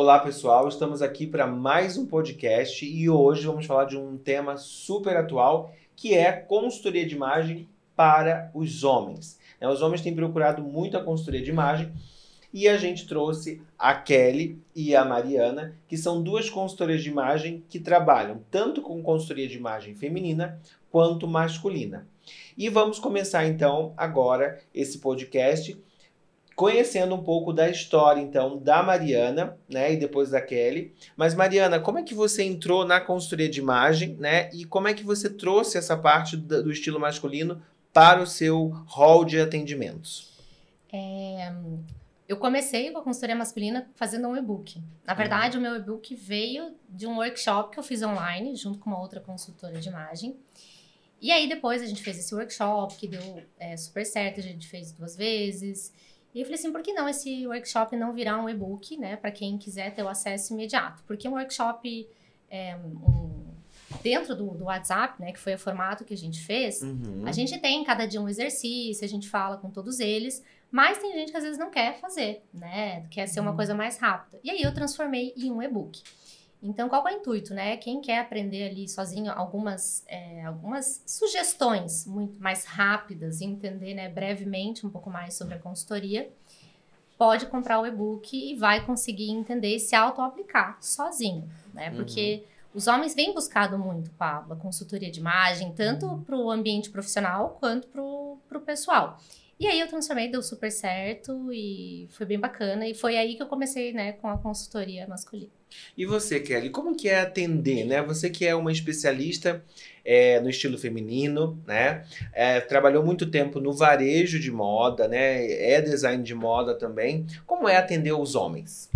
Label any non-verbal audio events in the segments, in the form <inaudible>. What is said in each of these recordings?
Olá pessoal, estamos aqui para mais um podcast e hoje vamos falar de um tema super atual que é consultoria de imagem para os homens. Né, os homens têm procurado muito a consultoria de imagem e a gente trouxe a Kelly e a Mariana, que são duas consultorias de imagem que trabalham tanto com consultoria de imagem feminina quanto masculina. E vamos começar então agora esse podcast conhecendo um pouco da história, então, da Mariana, né, e depois da Kelly. Mas, Mariana, como é que você entrou na consultoria de imagem, né, e como é que você trouxe essa parte do, estilo masculino para o seu hall de atendimentos? É, eu comecei com a consultoria masculina fazendo um e-book. Na verdade, uhum. o meu e-book veio de um workshop que eu fiz online, junto com uma outra consultora de imagem. E aí, depois, a gente fez esse workshop, que deu é, super certo, a gente fez duas vezes. E eu falei assim, por que não esse workshop não virar um e-book, né? Para quem quiser ter o acesso imediato. Porque um workshop é, um, dentro do, do, WhatsApp, né? Que foi o formato que a gente fez. Uhum. A gente tem cada dia um exercício, a gente fala com todos eles. Mas tem gente que às vezes não quer fazer, né? Quer ser uma uhum. coisa mais rápida. E aí eu transformei em um e-book. Então, qual é o intuito, né? Quem quer aprender ali sozinho algumas, é, algumas sugestões muito mais rápidas e entender né, brevemente um pouco mais sobre a consultoria, pode comprar o e-book e vai conseguir entender e se auto-aplicar sozinho, né? Uhum. Porque uhum. os homens vêm buscado muito, Pablo, a consultoria de imagem, tanto uhum. para o ambiente profissional quanto para o pessoal. E aí eu transformei, deu super certo e foi bem bacana. E foi aí que eu comecei, né, com a consultoria masculina. E você, Kelly, como que é atender, né? Você que é uma especialista é, no estilo feminino, né? É, trabalhou muito tempo no varejo de moda, né? É design de moda também. Como é atender os homens?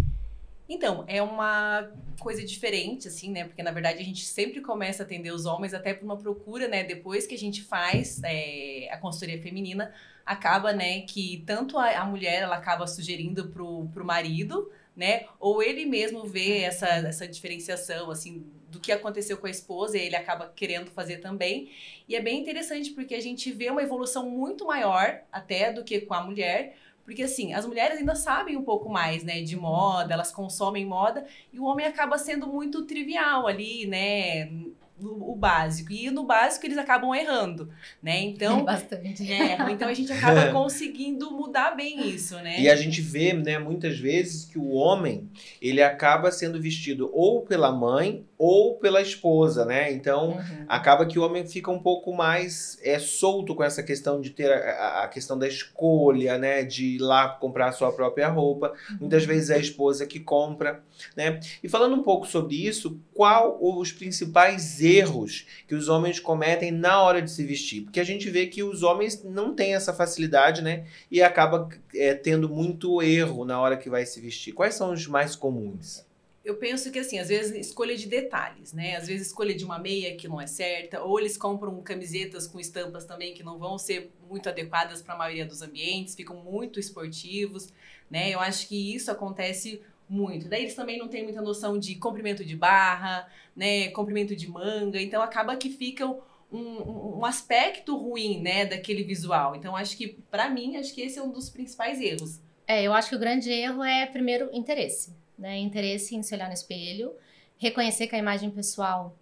Então, é uma coisa diferente, assim, né? Porque, na verdade, a gente sempre começa a atender os homens até por uma procura, né? Depois que a gente faz é, a consultoria feminina, acaba, né, que tanto a, a mulher, ela acaba sugerindo pro, pro marido, né? Ou ele mesmo vê essa, essa diferenciação, assim, do que aconteceu com a esposa, e ele acaba querendo fazer também. E é bem interessante porque a gente vê uma evolução muito maior até do que com a mulher, porque assim, as mulheres ainda sabem um pouco mais, né, de moda, elas consomem moda, e o homem acaba sendo muito trivial ali, né, o, básico. E no básico eles acabam errando, né? Então. <laughs> Bastante. É, então a gente acaba <laughs> conseguindo mudar bem isso, né? E a gente vê, né, muitas vezes que o homem, ele acaba sendo vestido ou pela mãe ou pela esposa, né? Então, uhum. acaba que o homem fica um pouco mais é, solto com essa questão de ter a, a, questão da escolha, né? De ir lá comprar a sua própria roupa. Uhum. Muitas vezes é a esposa que compra, né? E falando um pouco sobre isso, qual os principais erros que os homens cometem na hora de se vestir? Porque a gente vê que os homens não têm essa facilidade, né? E acaba é, tendo muito erro na hora que vai se vestir. Quais são os mais comuns? Eu penso que assim, às vezes escolha de detalhes, né? Às vezes escolha de uma meia que não é certa, ou eles compram camisetas com estampas também que não vão ser muito adequadas para a maioria dos ambientes, ficam muito esportivos, né? Eu acho que isso acontece muito. Daí eles também não têm muita noção de comprimento de barra, né? Comprimento de manga, então acaba que fica um, um aspecto ruim, né, daquele visual. Então acho que para mim acho que esse é um dos principais erros. É, eu acho que o grande erro é primeiro interesse né? Interesse em se olhar no espelho, reconhecer que a imagem pessoal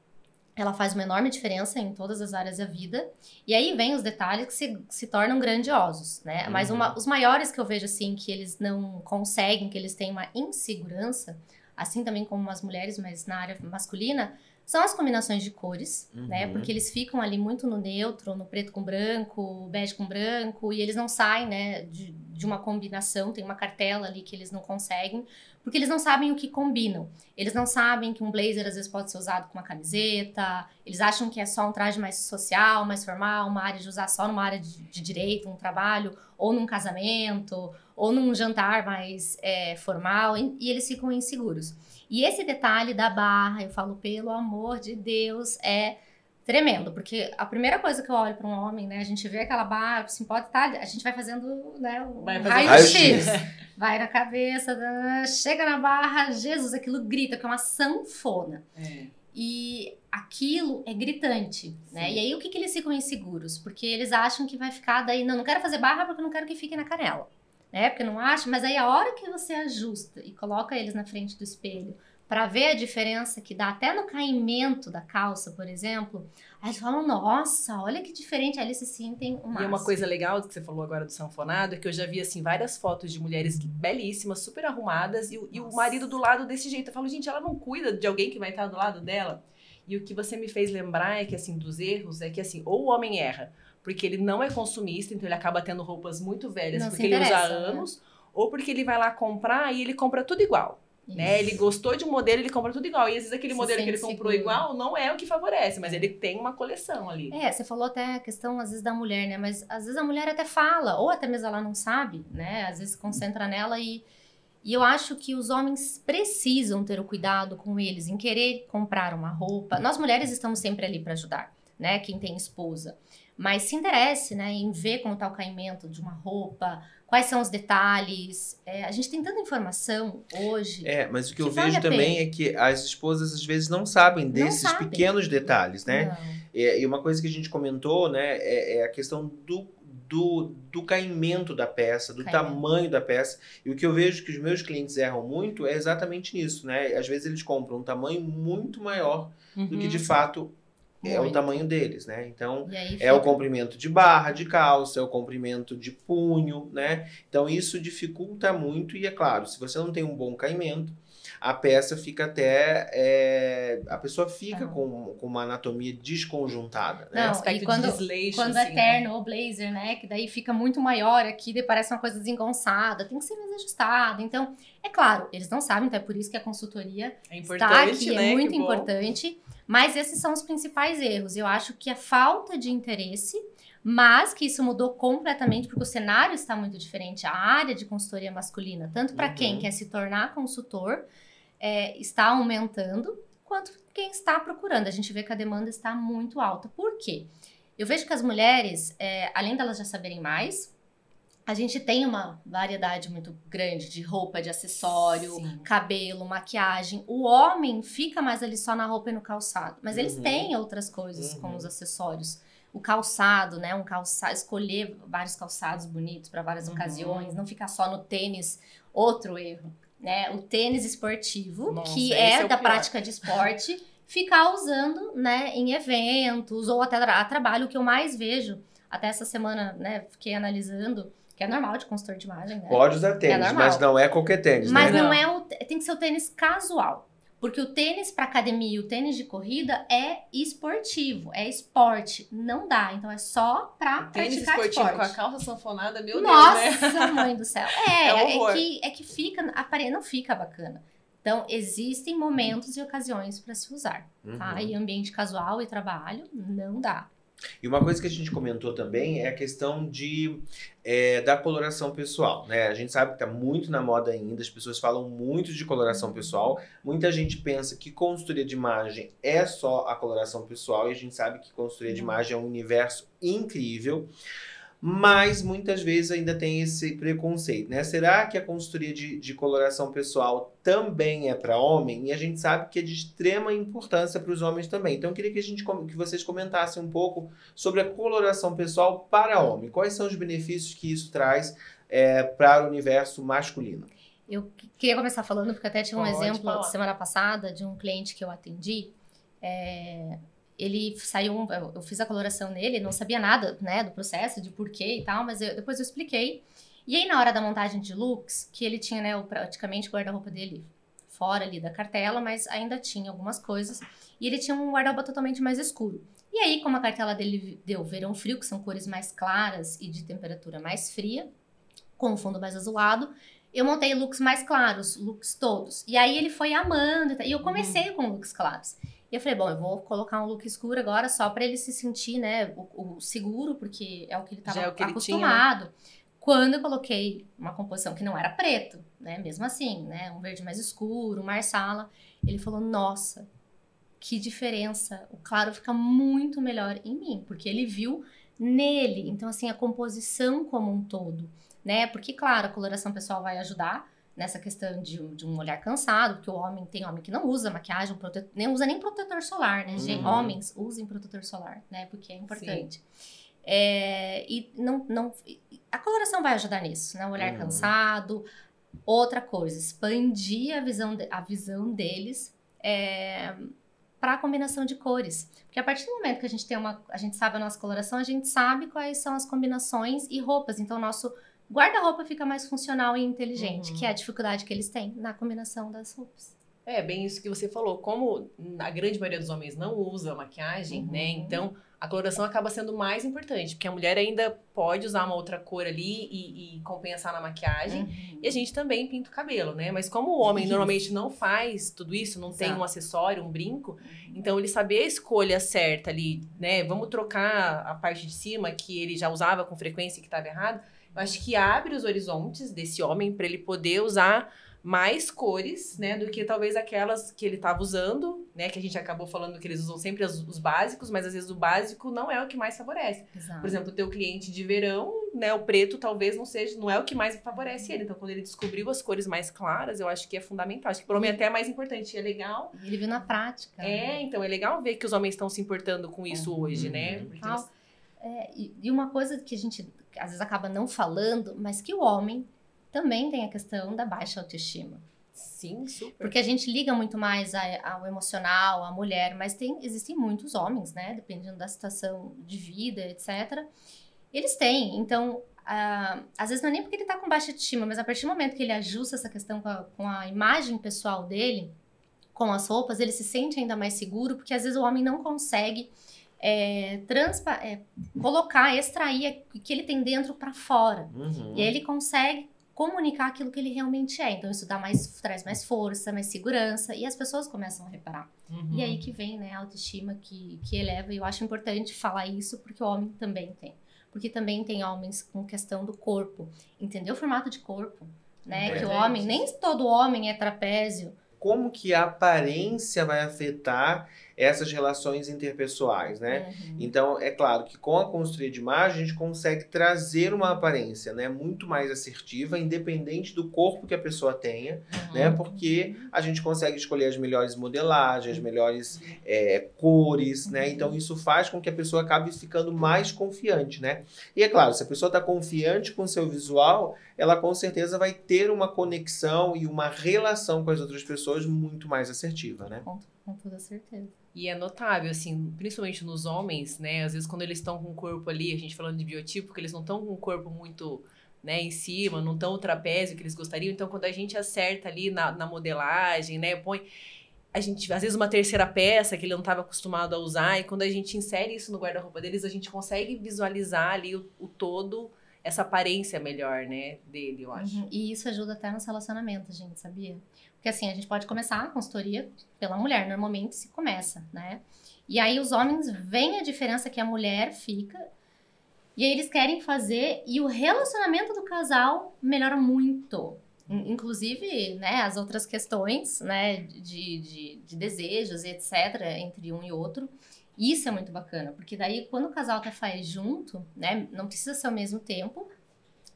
ela faz uma enorme diferença em todas as áreas da vida. E aí vem os detalhes que se, se tornam grandiosos, né? Uhum. Mas uma, os maiores que eu vejo, assim, que eles não conseguem, que eles têm uma insegurança, assim também como as mulheres, mas na área masculina, são as combinações de cores, né? uhum. né? Porque eles ficam ali muito no neutro, no preto com branco, bege com branco, e eles não saem, né, de, de uma combinação, tem uma cartela ali que eles não conseguem, porque eles não sabem o que combinam. Eles não sabem que um blazer às vezes pode ser usado com uma camiseta, eles acham que é só um traje mais social, mais formal, uma área de usar só numa área de, de direito, um trabalho, ou num casamento, ou num jantar mais é, formal, e, e eles ficam inseguros. E esse detalhe da barra, eu falo, pelo amor de Deus, é tremendo, porque a primeira coisa que eu olho para um homem, né, a gente vê aquela barra, assim, pode estar, tá, a gente vai fazendo, né, o raio-x, <laughs> vai na cabeça, chega na barra, Jesus, aquilo grita, que é uma sanfona. É. E aquilo é gritante, né? Sim. E aí o que, que eles ficam inseguros? Porque eles acham que vai ficar daí, não, não quero fazer barra porque eu não quero que fique na canela. né? Porque não acha, mas aí a hora que você ajusta e coloca eles na frente do espelho para ver a diferença que dá até no caimento da calça, por exemplo, aí eles falam, nossa, olha que diferente, aí eles se sentem uma E uma coisa legal que você falou agora do sanfonado é que eu já vi, assim, várias fotos de mulheres belíssimas, super arrumadas, e, e o marido do lado desse jeito. Eu falo, gente, ela não cuida de alguém que vai estar do lado dela? E o que você me fez lembrar é que, assim, dos erros, é que, assim, ou o homem erra, porque ele não é consumista, então ele acaba tendo roupas muito velhas, Não porque ele usa né? anos, ou porque ele vai lá comprar e ele compra tudo igual. Né? Ele gostou de um modelo, ele compra tudo igual. E às vezes aquele Se modelo que ele comprou seguro. igual não é o que favorece, mas ele tem uma coleção ali. É, você falou até a questão, às vezes, da mulher, né? Mas às vezes a mulher até fala, ou até mesmo ela não sabe, né? Às vezes se concentra nela e. E eu acho que os homens precisam ter o cuidado com eles, em querer comprar uma roupa. Nós mulheres estamos sempre ali para ajudar, né? Quem tem esposa. Mas se interesse, né? Em ver como tá o caimento de uma roupa, quais são os detalhes. É, a gente tem tanta informação hoje. É, mas o que, Que eu vale vejo também é que as esposas às vezes não sabem desses sabem. pequenos detalhes, né? Não. É, E uma coisa que a gente comentou, né, é, é a questão do, do, do caimento da peça, do Caimento. tamanho da peça. E o que eu vejo que os meus clientes erram muito é exatamente nisso, né? Às vezes eles compram um tamanho muito maior do que de fato é o Muito. tamanho deles, né? Então, aí é o comprimento de barra de calça, é o comprimento de punho, né? Então isso dificulta muito e é claro, se você não tem um bom caimento, a peça fica até é, a pessoa fica Ah. com, com uma anatomia desconjuntada, né? Não, aspecto e quando- de desleixo, Quando é assim, né? terno ou blazer, né? Que daí fica muito maior aqui, daí parece uma coisa desengonçada, tem que ser mais ajustado. Então, é claro, eles não sabem, então é por isso que a consultoria É está aqui, né? é muito Que bom. importante. Mas esses são os principais erros. Eu acho que a falta de interesse, mas que isso mudou completamente, porque o cenário está muito diferente. A área de consultoria masculina, tanto para Uhum. quem quer se tornar consultor, é, está aumentando, quanto quem está procurando. A gente vê que a demanda está muito alta. Por quê? Eu vejo que as mulheres, é, além delas já saberem mais, a gente tem uma variedade muito grande de roupa, de acessório, Sim. cabelo, maquiagem. O homem fica mais ali só na roupa e no calçado. Mas eles Uhum. têm outras coisas, Uhum. como os acessórios. O calçado, né? Um calçado, escolher vários calçados bonitos para várias Uhum. ocasiões, não ficar só no tênis. Outro erro, né? O tênis esportivo, Nossa, que é, é da pior. prática de esporte, <laughs> ficar usando, né, em eventos ou até a trabalho. O que eu mais vejo, até essa semana, né, fiquei analisando, que é normal de consultor de imagem, né? Pode usar tênis, normal. mas não é qualquer tênis, Mas né? não Não. é o. Tem que ser o tênis casual. Porque o tênis para academia e o tênis de corrida é esportivo, é esporte. Não dá. Então é só pra Tênis praticar esportivo esporte. com a calça sanfonada, meu Nossa, Deus, né? <laughs> mãe do céu. É, É é, que, é que fica. A parede não fica bacana. Então, existem momentos e ocasiões para se usar, tá? Uhum. E ambiente casual e trabalho, não dá. E uma coisa que a gente comentou também é a questão de, é, da coloração pessoal, né? A gente sabe que está muito na moda ainda, as pessoas falam muito de coloração pessoal. Muita gente pensa que consultoria de imagem é só a coloração pessoal e a gente sabe que consultoria de Não. imagem é um universo incrível. Mas muitas vezes ainda tem esse preconceito, né? Será que a consultoria de, de coloração pessoal também é para homem? E a gente sabe que é de extrema importância para os homens também. Então eu queria que, a gente, que vocês comentassem um pouco sobre a coloração pessoal para homem. Quais são os benefícios que isso traz é, para o universo masculino? Eu que- queria começar falando, porque até tive um Pode exemplo falar. semana passada de um cliente que eu atendi. É, ele saiu, um- eu fiz a coloração nele, não sabia nada, né, do processo, de porquê e tal, mas eu- depois eu expliquei. E aí, na hora da montagem de looks, que ele tinha, né, praticamente o guarda-roupa dele fora ali da cartela, mas ainda tinha algumas coisas. E ele tinha um guarda-roupa totalmente mais escuro. E aí, como a cartela dele deu verão frio, que são cores mais claras e de temperatura mais fria, com o fundo mais azulado, eu montei looks mais claros, looks todos. E aí ele foi amando. e. E eu comecei com looks claros. E eu falei, bom, eu vou colocar um look escuro agora só pra ele se sentir, né, o, o seguro, porque é o que ele tava Já é o que ele tinha, acostumado. Quando eu coloquei uma composição que não era preto, né, mesmo assim, né, um verde mais escuro, um marsala, ele falou, nossa, que diferença. O claro fica muito melhor em mim, porque ele viu nele. Então, assim, a composição como um todo, né? Porque, claro, a coloração pessoal vai ajudar nessa questão de, um- de um olhar cansado, porque o homem tem homem que não usa maquiagem, prote- nem usa nem protetor solar, né? Gente, Uhum. homens usem protetor solar, né? Porque é importante. É, e não, não a coloração vai ajudar nisso, né? O olhar Uhum. cansado. Outra coisa, expandir a visão, de- a visão deles para a combinação de cores. Porque a partir do momento que a gente tem uma, a gente sabe a nossa coloração, a gente sabe quais são as combinações e roupas. Então, o nosso guarda-roupa fica mais funcional e inteligente, Uhum. que é a dificuldade que eles têm na combinação das roupas. É, bem isso que você falou. Como a grande maioria dos homens não usa maquiagem, Uhum. né? Então, a coloração acaba sendo mais importante. Porque a mulher ainda pode usar uma outra cor ali e, e compensar na maquiagem. E a gente também pinta o cabelo, né? Mas como o homem <laughs> Isso. normalmente não faz tudo isso, não tem Exato. um acessório, um brinco, então ele saber a escolha certa ali, né? Vamos trocar a parte de cima que ele já usava com frequência e que estava errado. Eu acho que abre os horizontes desse homem para ele poder usar mais cores, né, do que talvez aquelas que ele estava usando, né, que a gente acabou falando que eles usam sempre as- os básicos, mas às vezes o básico não é o que mais favorece. Exato. Por exemplo, o teu cliente de verão, né, o preto talvez não seja, não é o que mais favorece ele. Então, quando ele descobriu as cores mais claras, eu acho que é fundamental. Acho que para o homem até é mais importante. E é legal. Ele viu na prática. É, então é legal ver que os homens estão se importando com isso Uhum. hoje, né? Porque Ah, eles- É, e, e uma coisa que a gente às vezes acaba não falando, mas que o homem também tem a questão da baixa autoestima. sim, super. Porque a gente liga muito mais ao emocional, à mulher, mas tem, existem muitos homens, né? Dependendo da situação de vida, etc. Eles têm. Então, ah, às vezes não é nem porque ele tá com baixa autoestima, mas a partir do momento que ele ajusta essa questão com a, com a imagem pessoal dele, com as roupas, ele se sente ainda mais seguro, porque às vezes o homem não consegue é, é, colocar, extrair o que ele tem dentro para fora. Uhum. E aí ele consegue comunicar aquilo que ele realmente é. Então isso dá mais, traz mais força, mais segurança e as pessoas começam a reparar. Uhum. E aí que vem, né, a autoestima que, que eleva. E eu acho importante falar isso porque o homem também tem. Porque também tem homens com questão do corpo. Entender o formato de corpo, né? Que o homem, nem todo homem é trapézio. Como que a aparência vai afetar essas relações interpessoais, né? Uhum. Então, é claro que com a consultoria de imagem, a gente consegue trazer uma aparência né, muito mais assertiva, independente do corpo que a pessoa tenha, Uhum. né? Porque a gente consegue escolher as melhores modelagens, as melhores é, cores, né? Então, isso faz com que a pessoa acabe ficando mais confiante, né? E é claro, se a pessoa está confiante com o seu visual, ela com certeza vai ter uma conexão e uma relação com as outras pessoas muito mais assertiva, né? Com, toda certeza. E é notável, assim, principalmente nos homens, né? Às vezes quando eles estão com o corpo ali, a gente falando de biotipo, que eles não estão com o corpo muito, né, em cima, não estão o trapézio que eles gostariam. Então, quando a gente acerta ali na, na modelagem, né, põe... A gente, às vezes, uma terceira peça que ele não estava acostumado a usar, e quando a gente insere isso no guarda-roupa deles, a gente consegue visualizar ali o, o todo, essa aparência melhor, né, dele, eu acho. Uhum. E isso ajuda até nos relacionamentos, gente, sabia? Porque assim, a gente pode começar a consultoria pela mulher, normalmente se começa, né? E aí os homens veem a diferença que a mulher fica, e aí eles querem fazer, e o relacionamento do casal melhora muito. In- Inclusive, né, as outras questões, né, de, de, de desejos etc., entre um e outro. Isso é muito bacana, porque daí quando o casal até faz junto, né, não precisa ser ao mesmo tempo,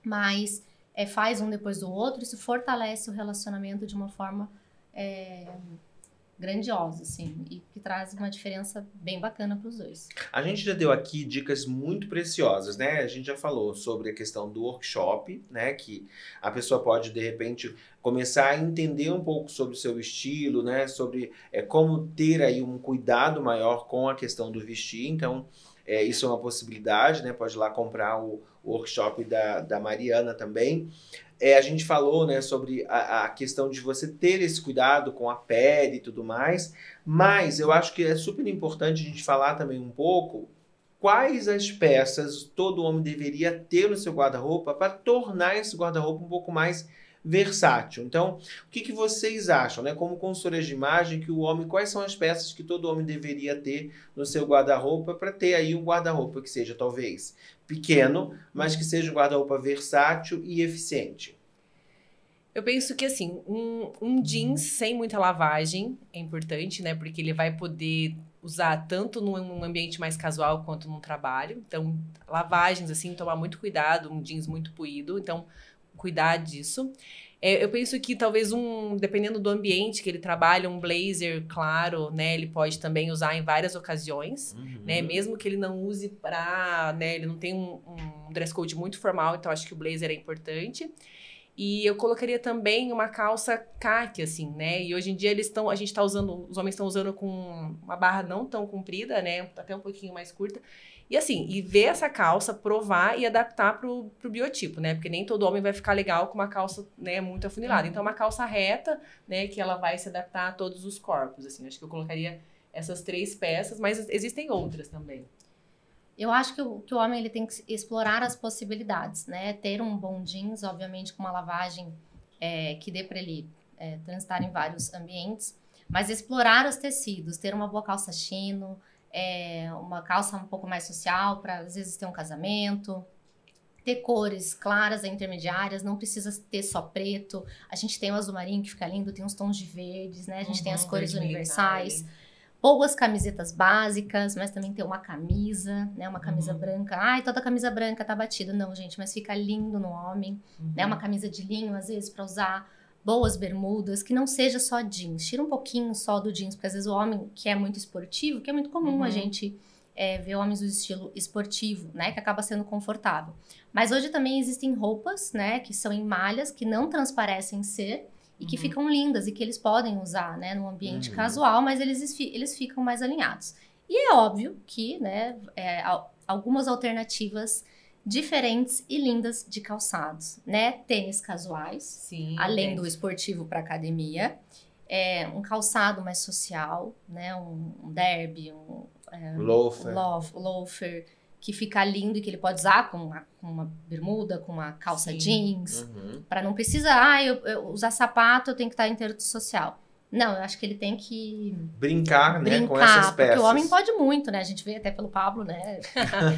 mas é, faz um depois do outro, isso fortalece o relacionamento de uma forma é, grandiosa, assim, e que traz uma diferença bem bacana para os dois. A gente já deu aqui dicas muito preciosas, né? A gente já falou sobre a questão do workshop, né? Que a pessoa pode, de repente, começar a entender um pouco sobre o seu estilo, né? Sobre é, como ter aí um cuidado maior com a questão do vestir. Então, é, isso é uma possibilidade, né? Pode ir lá comprar o, o workshop da, da Mariana também. É, a gente falou né, sobre a, a questão de você ter esse cuidado com a pele e tudo mais, mas eu acho que é super importante a gente falar também um pouco quais as peças todo homem deveria ter no seu guarda-roupa para tornar esse guarda-roupa um pouco mais versátil. Então, o que, que vocês acham, né? Como consultoras de imagem, que o homem, quais são as peças que todo homem deveria ter no seu guarda-roupa para ter aí um guarda-roupa que seja talvez pequeno, mas que seja um guarda-roupa versátil e eficiente? Eu penso que, assim, um, um jeans sem muita lavagem é importante, né? Porque ele vai poder usar tanto num ambiente mais casual quanto num trabalho. Então, lavagens, assim, tomar muito cuidado, um jeans muito puído. Então, cuidar disso. É, eu penso que talvez um, dependendo do ambiente que ele trabalha, um blazer claro, né, ele pode também usar em várias ocasiões, Uhum. né, mesmo que ele não use para, né, ele não tem um, um dress code muito formal, então acho que o blazer é importante. E eu colocaria também uma calça caque, assim, né? E hoje em dia eles estão, a gente está usando, os homens estão usando com uma barra não tão comprida, né? Até um pouquinho mais curta. E assim, e ver essa calça, provar e adaptar pro, pro biotipo, né? Porque nem todo homem vai ficar legal com uma calça, né, muito afunilada. Então, uma calça reta, né, que ela vai se adaptar a todos os corpos, assim. Acho que eu colocaria essas três peças, mas existem outras também. Eu acho que o, que o homem ele tem que explorar as possibilidades, né? Ter um bom jeans, obviamente, com uma lavagem é, que dê para ele é, transitar em vários ambientes, mas explorar os tecidos, ter uma boa calça chino, é, uma calça um pouco mais social para às vezes ter um casamento, ter cores claras e intermediárias, não precisa ter só preto. A gente tem o azul marinho que fica lindo, tem uns tons de verdes, né? A gente tem as Uhum, cores universais militar, boas camisetas básicas, mas também ter uma camisa, né? Uma camisa Uhum. branca. Ai, toda camisa branca tá batida. Não, gente, mas fica lindo no homem, Uhum. né? Uma camisa de linho, às vezes, para usar. Boas bermudas, que não seja só jeans. Tira um pouquinho só do jeans, porque às vezes o homem que é muito esportivo, que é muito comum Uhum. a gente é, ver homens do estilo esportivo, né? Que acaba sendo confortável. Mas hoje também existem roupas, né? Que são em malhas, que não transparecem ser e que Uhum. ficam lindas e que eles podem usar, né, no ambiente Uhum. casual, mas eles, eles ficam mais alinhados. E é óbvio que, né, é, al- algumas alternativas diferentes e lindas de calçados, né? Tênis casuais, Sim. além do é. esportivo para academia, é, um calçado mais social, né? Um, um derby, um Loafer. lof- loafer, que fica lindo e que ele pode usar com uma, com uma bermuda, com uma calça Sim. jeans, Uhum. Pra não precisa, ah, eu, eu usar sapato, eu tenho que estar inteiro social. Não, eu acho que ele tem que Brincar, né, com brincar, essas peças. porque o homem pode muito, né? A gente vê até pelo Pablo, né? <laughs>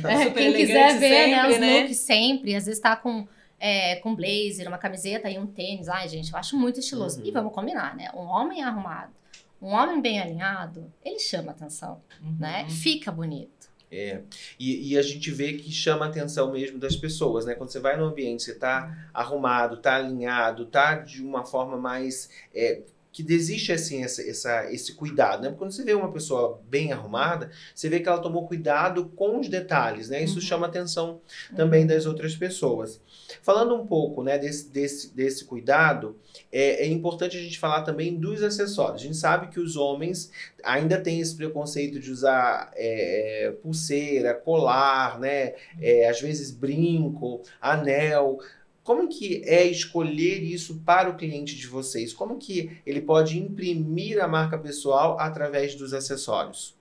É, Super Quem quiser ver, né, sempre, os né? looks sempre, às vezes tá com é, com blazer, uma camiseta e um tênis. Ai, gente, eu acho muito estiloso. Uhum. E vamos combinar, né? Um homem arrumado, um homem bem alinhado, ele chama atenção, Uhum. né? Fica bonito. É. E, e a gente vê que chama a atenção mesmo das pessoas, né? Quando você vai no ambiente, você tá arrumado, tá alinhado, tá de uma forma mais. é, que desiste assim essa, essa- esse cuidado, né? Porque quando você vê uma pessoa bem arrumada, você vê que ela tomou cuidado com os detalhes, né? Isso Uhum. chama a atenção também Uhum. das outras pessoas. Falando um pouco, né, desse, desse, desse cuidado, é, é importante a gente falar também dos acessórios. A gente sabe que os homens ainda têm esse preconceito de usar é, é, pulseira, colar, né, é, às vezes brinco, anel. Como que é escolher isso para o cliente de vocês? Como que ele pode imprimir a marca pessoal através dos acessórios?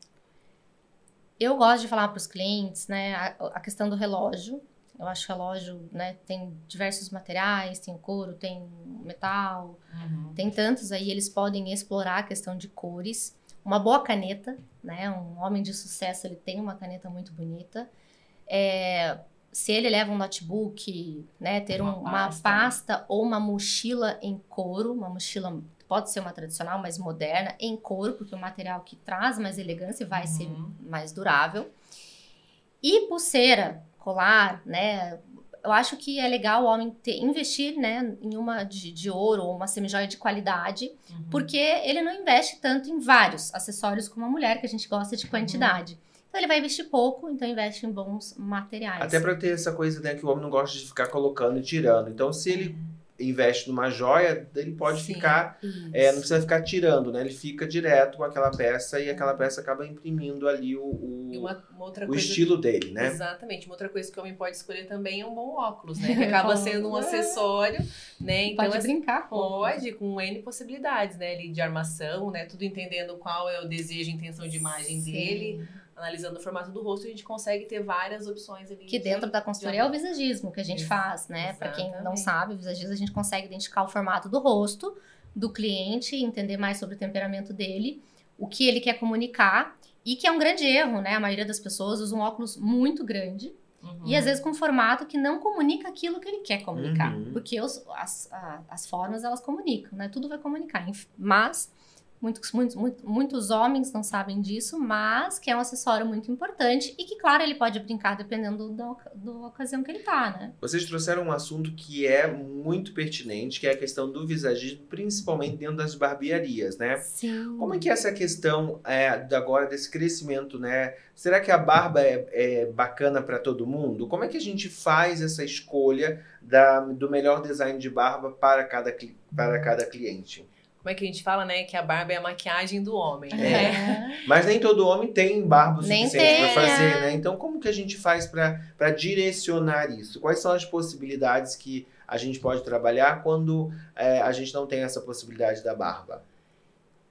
Eu gosto de falar para os clientes, né, a, a questão do relógio. Eu acho que o relógio, né, tem diversos materiais, tem couro, tem metal, Uhum. tem tantos aí, eles podem explorar a questão de cores. Uma boa caneta, né, um homem de sucesso, ele tem uma caneta muito bonita. É, se ele leva um notebook, né, ter Uma um- uma pasta, pasta ou uma mochila em couro, uma mochila pode ser uma tradicional, mas moderna, em couro, porque o material que traz mais elegância vai ser Uhum. mais durável. E pulseira, colar, né? Eu acho que é legal o homem ter, investir, né, em uma de, de ouro ou uma semijoia de qualidade, Uhum. porque ele não investe tanto em vários acessórios como a mulher, que a gente gosta de quantidade. Então ele vai investir pouco, então investe em bons materiais. Até para ter essa coisa né, que o homem não gosta de ficar colocando e tirando. Então, se ele investe numa joia, ele pode Sim. ficar. É, não precisa ficar tirando, né? Ele fica direto com aquela peça e aquela peça acaba imprimindo ali o, o, uma, uma outra o coisa estilo dele, né? Exatamente. Uma outra coisa que o homem pode escolher também é um bom óculos, né? <laughs> Que acaba sendo um acessório, né? Então, pode assim, brincar com. Pode, com N possibilidades, né? Ali de armação, né? Tudo entendendo qual é o desejo e intenção de imagem Sim. dele, analisando o formato do rosto, a gente consegue ter várias opções ali. Que de- dentro da consultoria é o visagismo que a gente faz, né? Para quem não sabe, o visagismo a gente consegue identificar o formato do rosto do cliente, entender mais sobre o temperamento dele, o que ele quer comunicar e que é um grande erro, né? A maioria das pessoas usa um óculos muito grande Uhum. e às vezes com um formato que não comunica aquilo que ele quer comunicar, Uhum. porque os- as, a- as formas elas comunicam, né? Tudo vai comunicar, mas Muitos, muitos, muitos homens não sabem disso, mas que é um acessório muito importante e que, claro, ele pode brincar dependendo da, da ocasião que ele tá, né? Vocês trouxeram um assunto que é muito pertinente, que é a questão do visagismo, principalmente dentro das barbearias, né? Sim. Como é que é essa questão é, agora desse crescimento, né? Será que a barba é, é bacana para todo mundo? Como é que a gente faz essa escolha da, do melhor design de barba para cada, para cada cliente? Como é que a gente fala, né? Que a barba é a maquiagem do homem, né? É. <laughs> Mas nem todo homem tem barba suficiente para fazer, é. né? Então, como que a gente faz para direcionar isso? Quais são as possibilidades que a gente pode trabalhar quando é, a gente não tem essa possibilidade da barba?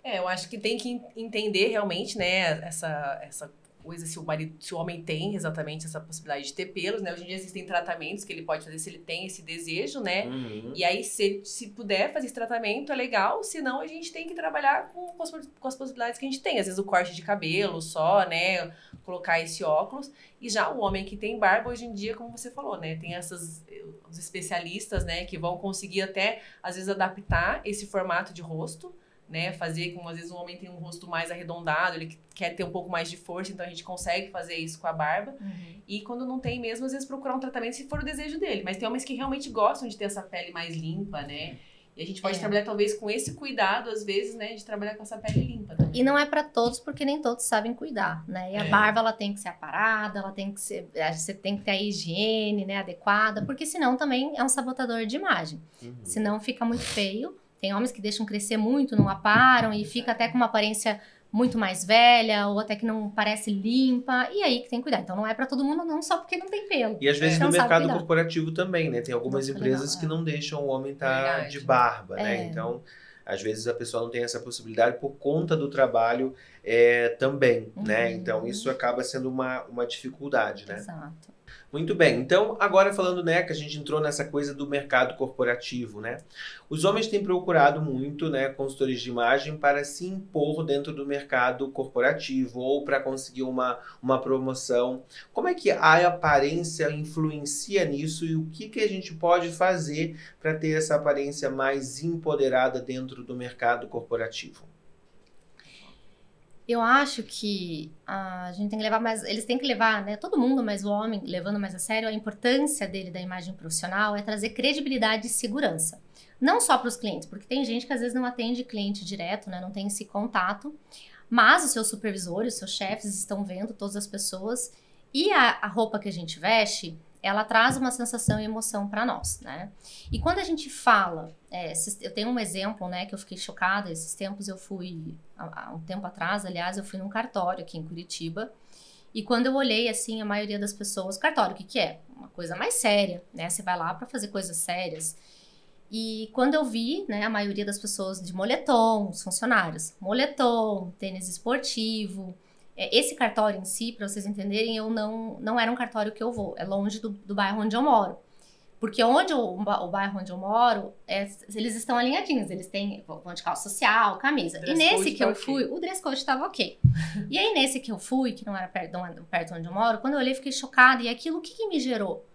É, eu acho que tem que entender realmente, né, essa, essa coisa se o marido, se o homem tem exatamente essa possibilidade de ter pelos, né? Hoje em dia existem tratamentos que ele pode fazer se ele tem esse desejo, né? Uhum. E aí, se, se puder fazer esse tratamento, é legal, senão a gente tem que trabalhar com, com, as, com as possibilidades que a gente tem. Às vezes o corte de cabelo só, né? Colocar esse óculos. E já o homem que tem barba, hoje em dia, como você falou, né? Tem essas, os especialistas, né? Que vão conseguir até, às vezes, adaptar esse formato de rosto né? Fazer com, às vezes, um homem tem um rosto mais arredondado, ele quer ter um pouco mais de força, então a gente consegue fazer isso com a barba. Uhum. E quando não tem mesmo, às vezes procurar um tratamento se for o desejo dele. Mas tem homens que realmente gostam de ter essa pele mais limpa, né? E a gente pode é. trabalhar talvez com esse cuidado, às vezes, né, de trabalhar com essa pele limpa também. E não é para todos, porque nem todos sabem cuidar, né? E a é. barba ela tem que ser aparada, ela tem que ser, você tem que ter a higiene, né, adequada, porque senão também é um sabotador de imagem. Uhum. Senão fica muito feio. Tem homens que deixam crescer muito, não aparam e fica até com uma aparência muito mais velha ou até que não parece limpa. E aí que tem que cuidar. Então não é para todo mundo não só porque não tem pelo. E às vezes no mercado corporativo também, né? Tem algumas Nossa, empresas legal, que é. não deixam o homem estar tá de barba, né? É. Então às vezes a pessoa não tem essa possibilidade por conta do trabalho é, também, né? uhum. né? Então isso acaba sendo uma, uma dificuldade, né? Exato. Muito bem. Então, agora falando, né, que a gente entrou nessa coisa do mercado corporativo, né? Os homens têm procurado muito, né, consultores de imagem para se impor dentro do mercado corporativo ou para conseguir uma, uma promoção. Como é que a aparência influencia nisso e o que, que a gente pode fazer para ter essa aparência mais empoderada dentro do mercado corporativo? Eu acho que a gente tem que levar mais. Eles têm que levar, né? Todo mundo, mas o homem, levando mais a sério, a importância dele da imagem profissional é trazer credibilidade e segurança. Não só para os clientes, porque tem gente que às vezes não atende cliente direto, né? Não tem esse contato. Mas os seus supervisores, os seus chefes estão vendo todas as pessoas. E a, a roupa que a gente veste, ela traz uma sensação e emoção para nós, né? E quando a gente fala, é, eu tenho um exemplo, né, que eu fiquei chocada. Esses tempos eu fui, há um tempo atrás, aliás, eu fui num cartório aqui em Curitiba. E quando eu olhei, assim, a maioria das pessoas, cartório, o que, que é? Uma coisa mais séria, né? Você vai lá para fazer coisas sérias. E quando eu vi, né, a maioria das pessoas de moletom, os funcionários, moletom, tênis esportivo, esse cartório em si, para vocês entenderem, eu não, não era um cartório que eu vou, é longe do, do bairro onde eu moro. Porque onde o, o bairro onde eu moro, é, eles estão alinhadinhos, eles têm vão de calça social, camisa. E nesse que tá eu okay. fui, o dress code estava ok. <laughs> e aí nesse que eu fui, que não era perto, perto onde eu moro, quando eu olhei, fiquei chocada. E aquilo, o que, que me gerou?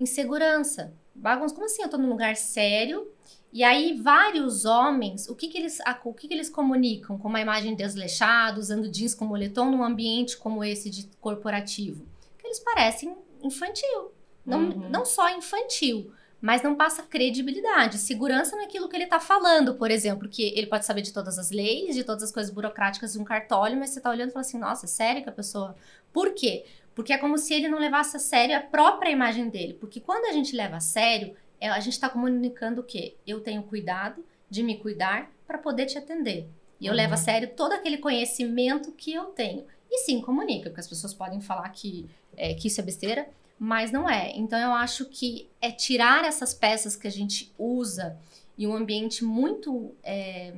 Insegurança. Bagunça, como assim? Eu tô num lugar sério e aí, vários homens, o que, que, eles, o que, que eles comunicam com uma imagem desleixada, usando jeans com moletom num ambiente como esse de corporativo? Que eles parecem infantil. Não, uhum. não só infantil, mas não passa credibilidade, segurança naquilo que ele está falando, por exemplo, que ele pode saber de todas as leis, de todas as coisas burocráticas de um cartório, mas você está olhando e fala assim, nossa, é sério que a pessoa... Por quê? Porque é como se ele não levasse a sério a própria imagem dele. Porque quando a gente leva a sério, a gente está comunicando o quê? Eu tenho cuidado de me cuidar para poder te atender. E eu uhum. levo a sério todo aquele conhecimento que eu tenho. E sim, comunica, porque as pessoas podem falar que, é, que isso é besteira, mas não é. Então eu acho que é tirar essas peças que a gente usa em um ambiente muito é,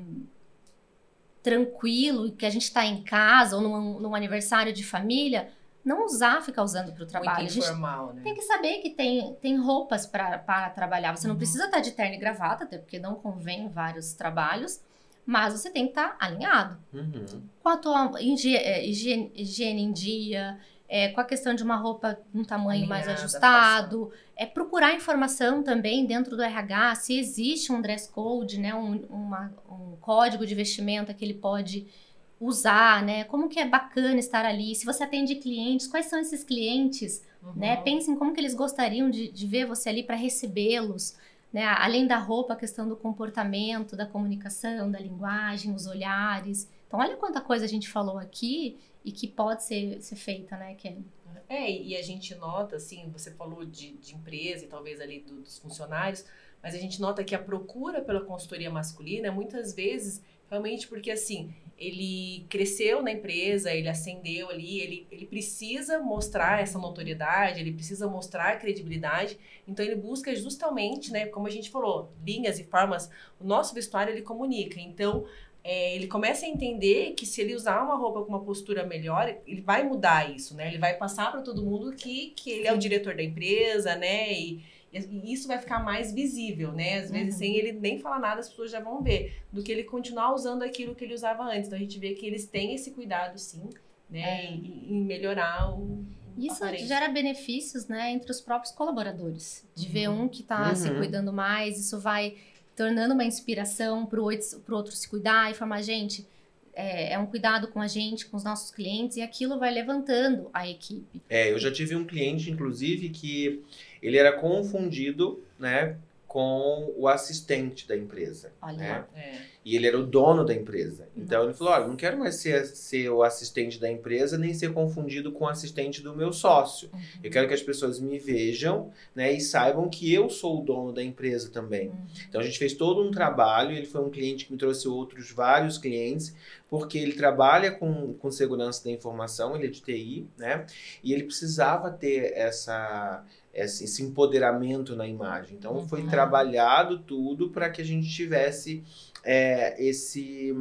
tranquilo, que a gente está em casa ou num, num aniversário de família, não usar, ficar usando para o trabalho. Muito informal, né? Tem que saber que tem, tem roupas para trabalhar. Você não uhum. precisa estar de terno e gravata, até porque não convém vários trabalhos, mas você tem que estar alinhado. Uhum. Com a tua higiene, higiene, higiene em dia, é, com a questão de uma roupa um tamanho mais Alinhada, ajustado, é procurar informação também dentro do RH se existe um dress code, né, um, uma- um código de vestimenta que ele pode usar, né? Como que é bacana estar ali? Se você atende clientes, quais são esses clientes? Uhum. né? Pensem como que eles gostariam de, de ver você ali para recebê-los, né? Além da roupa, a questão do comportamento, da comunicação, da linguagem, os olhares. Então, olha quanta coisa a gente falou aqui e que pode ser, ser feita, né, Kelly? É, e a gente nota, assim, você falou de, de empresa e talvez ali do- dos funcionários, mas a gente nota que a procura pela consultoria masculina muitas vezes realmente porque, assim, ele cresceu na empresa, ele ascendeu ali, ele, ele precisa mostrar essa notoriedade, ele precisa mostrar credibilidade, então ele busca justamente, né, como a gente falou, linhas e formas, o nosso vestuário ele comunica, então é, ele começa a entender que se ele usar uma roupa com uma postura melhor, ele vai mudar isso, né? Ele vai passar para todo mundo que, que ele é o diretor da empresa, né? E, e isso vai ficar mais visível, né? Às vezes, Uhum. sem ele nem falar nada, as pessoas já vão ver. Do que ele continuar usando aquilo que ele usava antes. Então, a gente vê que eles têm esse cuidado, sim, né? É. Em, em melhorar o. Isso aparência. gera benefícios, né, entre os próprios colaboradores. De ver Uhum. um que está se Uhum. cuidando mais, isso vai tornando uma inspiração para o outro se cuidar e falar, gente, é, é um cuidado com a gente, com os nossos clientes, e aquilo vai levantando a equipe. É, eu já tive um cliente, inclusive, que ele era confundido, né, com o assistente da empresa. Olha né? É. E ele era o dono da empresa. Então ele Nossa. falou: olha, não quero mais ser, ser o assistente da empresa, nem ser confundido com o assistente do meu sócio. Uhum. Eu quero que as pessoas me vejam, né, e saibam que eu sou o dono da empresa também. Uhum. Então a gente fez todo um trabalho, ele foi um cliente que me trouxe outros vários clientes, porque ele trabalha com, com segurança da informação, ele é de TI, né? E ele precisava ter essa, esse, empoderamento na imagem. Então foi Uhum. trabalhado tudo para que a gente tivesse é, esse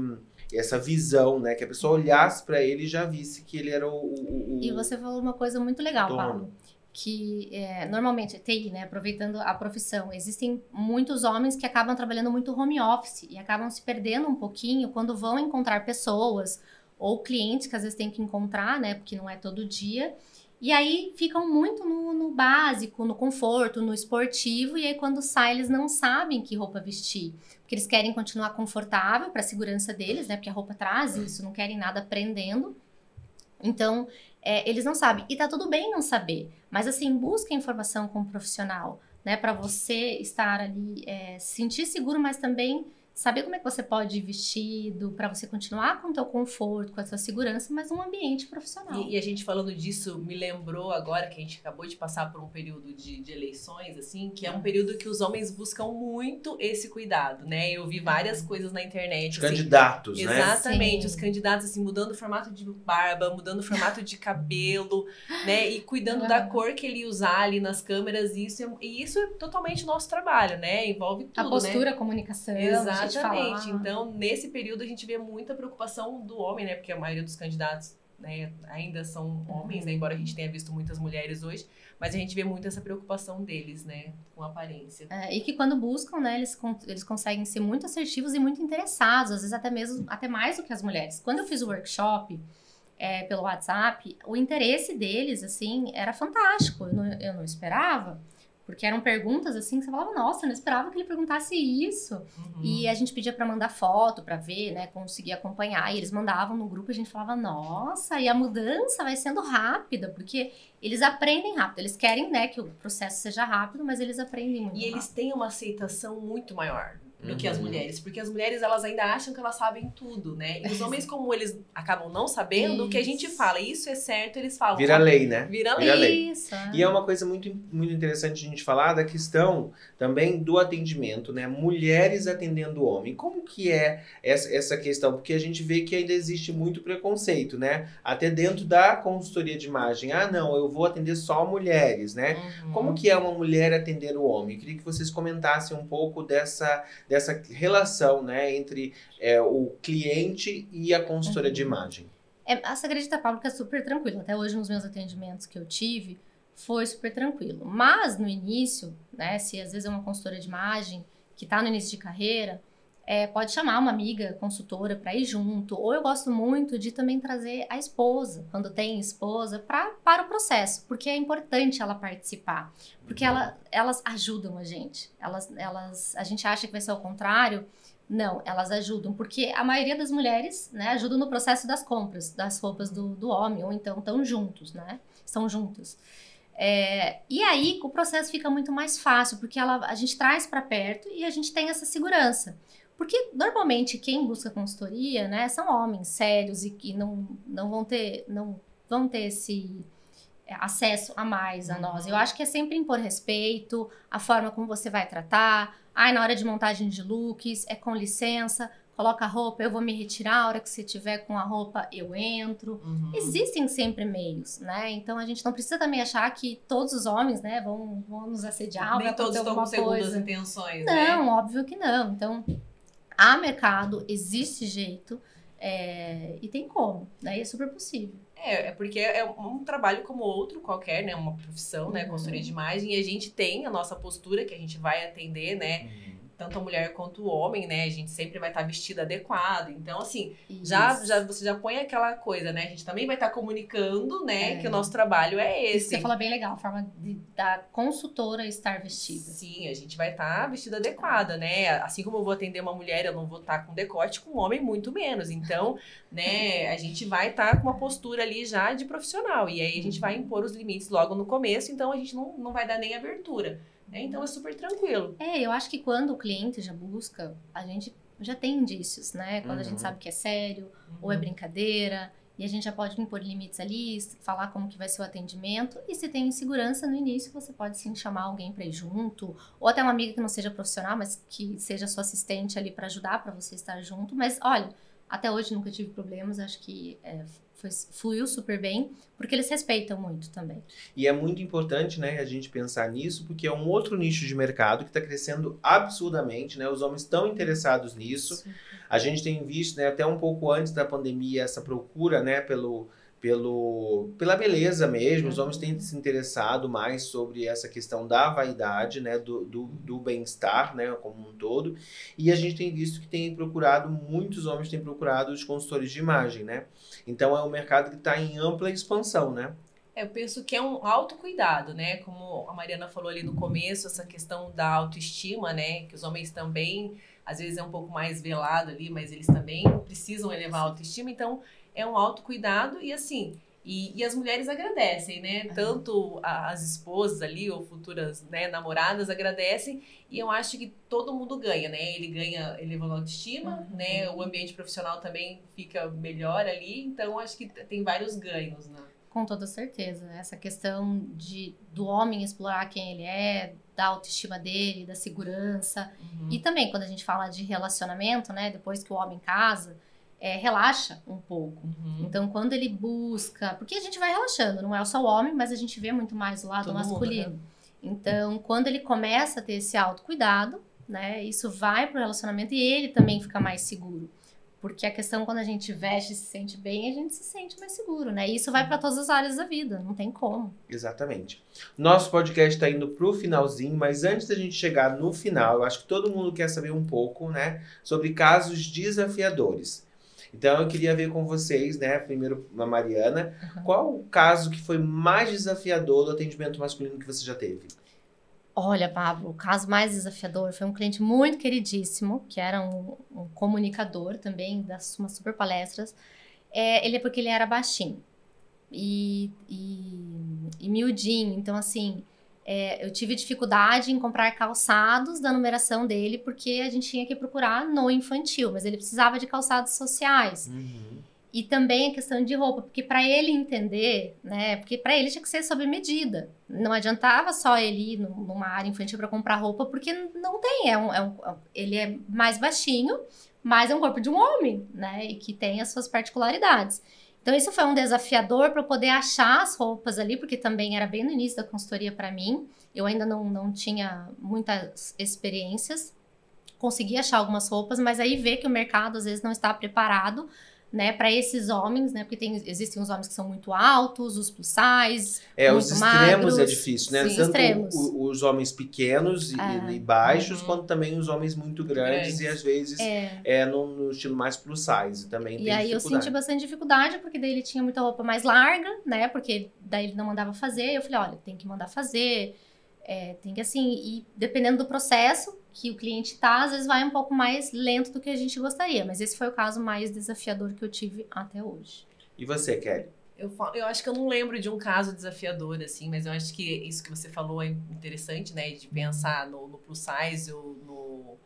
essa visão, né? Que a pessoa olhasse para ele e já visse que ele era o, o- o- E você falou uma coisa muito legal, Dono. Paulo. Que é, normalmente, TI, né, aproveitando a profissão, existem muitos homens que acabam trabalhando muito home office e acabam se perdendo um pouquinho quando vão encontrar pessoas ou clientes que às vezes tem que encontrar, né, porque não é todo dia. E aí ficam muito no, no básico, no conforto, no esportivo, e aí quando sai eles não sabem que roupa vestir. Porque eles querem continuar confortável para a segurança deles, né, porque a roupa traz isso, não querem nada prendendo. Então, é, eles não sabem. E tá tudo bem não saber. Mas assim, busca informação com um profissional, né? Pra você estar ali, é, se sentir seguro, mas também saber como é que você pode ir vestido, pra você continuar com o teu conforto, com a sua segurança, mas num ambiente profissional. E, e a gente falando disso me lembrou agora que a gente acabou de passar por um período de, de eleições, assim, que é um período que os homens buscam muito esse cuidado, né? Eu vi várias coisas na internet. os assim, candidatos, né? Exatamente, Sim. os candidatos assim mudando o formato de barba, mudando o formato de cabelo, né, e cuidando da Aham. cor que ele ia usar ali nas câmeras, e isso é, e isso é totalmente nosso trabalho, né? Envolve tudo, a né? postura, a comunicação, gente Exatamente. Então, nesse período a gente vê muita preocupação do homem, né? Porque a maioria dos candidatos né, ainda são homens, né? Embora a gente tenha visto muitas mulheres hoje, mas a gente vê muito essa preocupação deles, né? Com a aparência. É, e que quando buscam, né, eles, eles conseguem ser muito assertivos e muito interessados, às vezes até mesmo até mais do que as mulheres. Quando eu fiz o workshop é, pelo WhatsApp, o interesse deles, assim, era fantástico. Eu não, eu não esperava, porque eram perguntas assim que você falava, nossa, eu não esperava que ele perguntasse isso. Uhum. E a gente pedia pra mandar foto, pra ver, né, conseguir acompanhar. E eles mandavam no grupo, a gente falava, nossa, e a mudança vai sendo rápida, porque eles aprendem rápido. Eles querem, né, que o processo seja rápido, mas eles aprendem muito E eles rápido. têm uma aceitação muito maior do que as Uhum. mulheres, porque as mulheres elas ainda acham que elas sabem tudo, né? E os <laughs> homens, como eles acabam não sabendo, o que a gente Isso. fala, isso é certo, eles falam. Vira lei, né? Vira Vira lei. Isso. E é uma coisa muito, muito interessante a gente falar da questão também do atendimento, né? Mulheres atendendo homem. Como que é essa, essa questão? Porque a gente vê que ainda existe muito preconceito, né? Até dentro da consultoria de imagem. Ah, não, eu vou atender só mulheres, né? Uhum. Como que é uma mulher atender o homem? Eu queria que vocês comentassem um pouco dessa, dessa relação né, entre é, o cliente e a consultoria Uhum. de imagem. É, a Sagredita Pública é super tranquilo. Até hoje, nos meus atendimentos que eu tive, foi super tranquilo. Mas no início, né, se às vezes é uma consultora de imagem que está no início de carreira, é, pode chamar uma amiga consultora para ir junto. Ou eu gosto muito de também trazer a esposa, quando tem esposa, pra, para o processo, porque é importante ela participar. Porque ela, elas ajudam a gente. Elas, elas, a gente acha que vai ser o contrário. Não, elas ajudam, porque a maioria das mulheres né, ajudam no processo das compras das roupas do, do homem, ou então estão juntos, né? Estão juntos. É, e aí o processo fica muito mais fácil, porque ela, a gente traz para perto e a gente tem essa segurança. Porque normalmente quem busca consultoria, né, são homens sérios e que não, não vão ter não vão ter esse é, acesso a mais a nós. Eu acho que é sempre impor respeito, a forma como você vai tratar. Ai, na hora de montagem de looks, é com licença, coloca a roupa, eu vou me retirar, a hora que você tiver com a roupa, eu entro. Uhum. Existem sempre meios, né? Então a gente não precisa também achar que todos os homens, né, vão, vão nos assediar. Nem todos estão com segundas intenções, não, né? Não, óbvio que não. Então, há mercado, existe jeito é, e tem como, né? E é super possível. É, é porque é um trabalho como outro qualquer, né? Uma profissão, né? Consultoria de imagem. E a gente tem a nossa postura que a gente vai atender, né? Uhum tanto a mulher quanto o homem, né? A gente sempre vai estar tá vestida adequado. Então, assim, já, já você já põe aquela coisa, né? A gente também vai estar tá comunicando, né, é. que o nosso trabalho é esse. Isso você fala bem legal, a forma de, da consultora estar vestida. Sim, a gente vai estar tá vestida adequada, né? Assim como eu vou atender uma mulher, eu não vou estar tá com decote, com um homem muito menos. Então, né, a gente vai estar tá com uma postura ali já de profissional. E aí a gente vai impor os limites logo no começo, então a gente não, não vai dar nem abertura. Né? Então é super tranquilo. É, eu acho que quando o cliente já busca, a gente já tem indícios, né? Quando uhum. a gente uhum. sabe que é sério uhum. ou é uhum. brincadeira. E a gente já pode impor limites ali, falar como que vai ser o atendimento. E se tem insegurança no início, você pode sim chamar alguém para ir junto. Ou até uma amiga que não seja profissional, mas que seja sua assistente ali para ajudar para você estar junto. Mas olha, até hoje nunca tive problemas, acho que é, foi, fluiu super bem, porque eles respeitam muito também. E é muito importante, né, a gente pensar nisso, porque é um outro nicho de mercado que está crescendo absurdamente, né? Os homens estão interessados nisso. Super. A gente tem visto, né, até um pouco antes da pandemia, essa procura, né, pelo pelo, pela beleza mesmo. Os homens têm se interessado mais sobre essa questão da vaidade, né, do, do, do bem-estar, né, como um todo. E a gente tem visto que tem procurado, muitos homens têm procurado os consultores de imagem, né. Então é um mercado que está em ampla expansão, né. Eu penso que é um autocuidado, né? Como a Mariana falou ali no começo, essa questão da autoestima, né? Que os homens também, às vezes é um pouco mais velado ali, mas eles também precisam elevar a autoestima. Então, é um autocuidado e assim. E, e as mulheres agradecem, né? Tanto a, as esposas ali, ou futuras né, namoradas, agradecem. E eu acho que todo mundo ganha, né? Ele ganha elevando a autoestima, uhum. né? O ambiente profissional também fica melhor ali. Então, acho que tem vários ganhos, né? Com toda certeza. Essa questão de, do homem explorar quem ele é, da autoestima dele, da segurança. Uhum. E também, quando a gente fala de relacionamento, né? Depois que o homem casa é, relaxa um pouco. Uhum. Então, quando ele busca. Porque a gente vai relaxando, não é só o homem, mas a gente vê muito mais o lado Todo masculino. Mundo, né? Então, quando ele começa a ter esse autocuidado, né, isso vai pro relacionamento e ele também fica mais seguro. Porque a questão quando a gente veste e se sente bem, a gente se sente mais seguro, né? E isso vai para todas as áreas da vida, não tem como. Exatamente. Nosso podcast está indo pro finalzinho, mas antes da gente chegar no final, eu acho que todo mundo quer saber um pouco, né, sobre casos desafiadores. Então eu queria ver com vocês, né, primeiro a Mariana, uhum. qual o caso que foi mais desafiador do atendimento masculino que você já teve? Olha, Pablo, o caso mais desafiador foi um cliente muito queridíssimo, que era um, um comunicador também, das umas super palestras. É, ele é porque ele era baixinho e, e, e miudinho, então assim, é, eu tive dificuldade em comprar calçados da numeração dele, porque a gente tinha que procurar no infantil, mas ele precisava de calçados sociais. Uhum. E também a questão de roupa, porque para ele entender, né? Porque para ele tinha que ser sob medida. Não adiantava só ele ir numa área infantil para comprar roupa, porque não tem. É um, é um, ele é mais baixinho, mas é um corpo de um homem, né? E que tem as suas particularidades. Então, isso foi um desafiador para eu poder achar as roupas ali, porque também era bem no início da consultoria para mim. Eu ainda não, não tinha muitas experiências. Consegui achar algumas roupas, mas aí ver que o mercado às vezes não está preparado né, para esses homens, né, porque tem, existem os homens que são muito altos, os plus size, É, muito os extremos magros. é difícil, né? Sim, Tanto extremos. o- os homens pequenos e, É. e baixos, Uhum. quanto também os homens muito grandes, Grandes. e às vezes é, É, no, no estilo mais plus size também e tem aí eu dificuldade. senti bastante dificuldade, porque daí ele tinha muita roupa mais larga, né, porque daí ele não mandava fazer, eu falei, olha, tem que mandar fazer, é, tem que assim, e dependendo do processo que o cliente tá, às vezes vai um pouco mais lento do que a gente gostaria, mas esse foi o caso mais desafiador que eu tive até hoje. E você, Kelly? Eu, eu acho que eu não lembro de um caso desafiador, assim, mas eu acho que isso que você falou é interessante, né? De pensar no, no plus size ou no,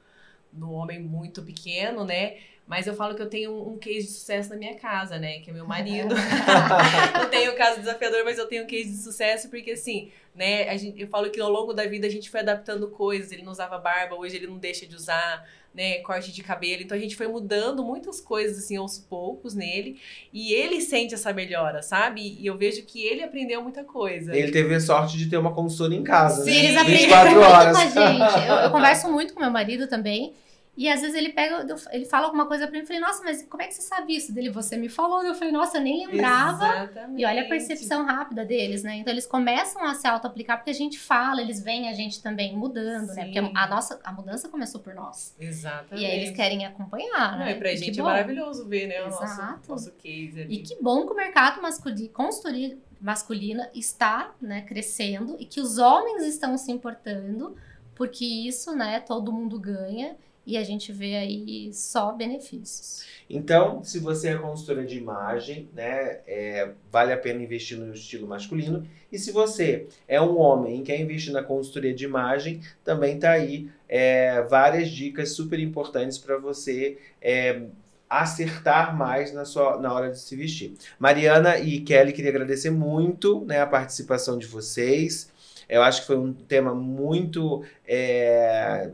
no homem muito pequeno, né? Mas eu falo que eu tenho um, um case de sucesso na minha casa, né? Que é meu marido. <laughs> não tenho um caso desafiador, mas eu tenho um case de sucesso porque, assim, né? A gente, eu falo que ao longo da vida a gente foi adaptando coisas. Ele não usava barba, hoje ele não deixa de usar, né? Corte de cabelo. Então a gente foi mudando muitas coisas, assim, aos poucos nele. E ele sente essa melhora, sabe? E eu vejo que ele aprendeu muita coisa. Ele teve a sorte de ter uma consultora em casa, Sim, né? Eles aprendem 24 muito horas. com a gente. Eu, eu <laughs> converso muito com meu marido também. E às vezes ele pega, ele fala alguma coisa pra mim, eu falei, nossa, mas como é que você sabe isso? Dele, você me falou. Eu falei, nossa, eu nem lembrava. Exatamente. E olha a percepção rápida deles, né? Então eles começam a se auto-aplicar porque a gente fala, eles veem a gente também mudando, né? Sim. Porque a nossa a mudança começou por nós. Exatamente. E aí eles querem acompanhar, Não, né? e pra Que gente é bom. maravilhoso ver, né? O nosso, nosso case ali. E que bom que o mercado masculino, consultoria masculina está né, crescendo e que os homens estão se importando, porque isso, né, todo mundo ganha e a gente vê aí só benefícios. Então, se você é consultora de imagem, né, é, vale a pena investir no estilo masculino. E se você é um homem e quer investir na consultoria de imagem, também tá aí é, várias dicas super importantes para você é, acertar mais na, sua, na hora de se vestir. Mariana e Kelly, queria agradecer muito né, a participação de vocês. Eu acho que foi um tema muito é,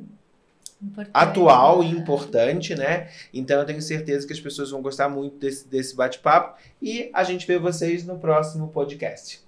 Importante. atual e importante, né? Então eu tenho certeza que as pessoas vão gostar muito desse, desse bate-papo e a gente vê vocês no próximo podcast.